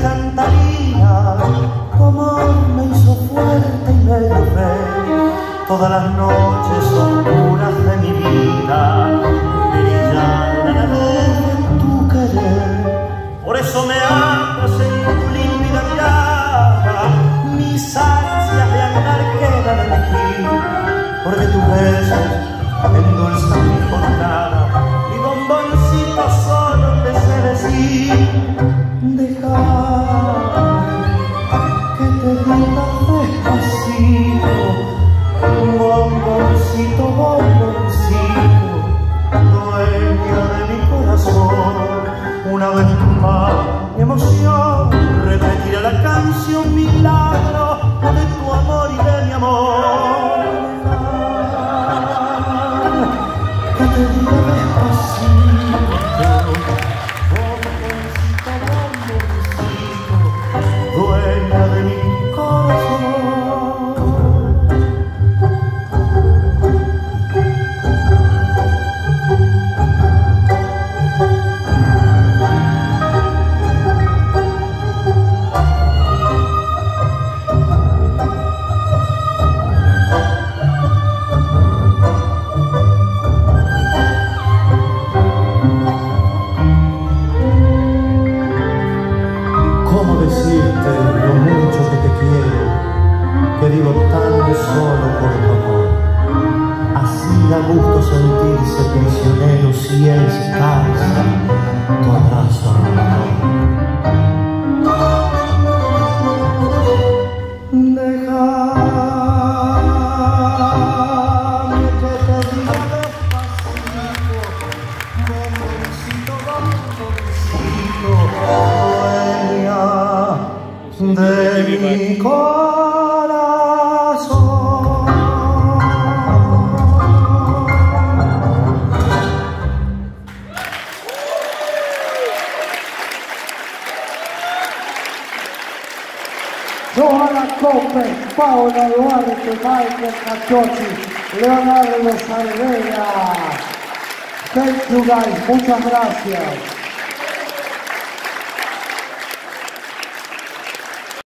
cantaría como me hizo fuerte y me llevé todas las noches son oscuras de mi vida brillar la luz en tu querer. your me. Johanna Coppe, Paola Duarte, Michael Cacciotti, Leonardo Salvera. Thank you guys, muchas gracias.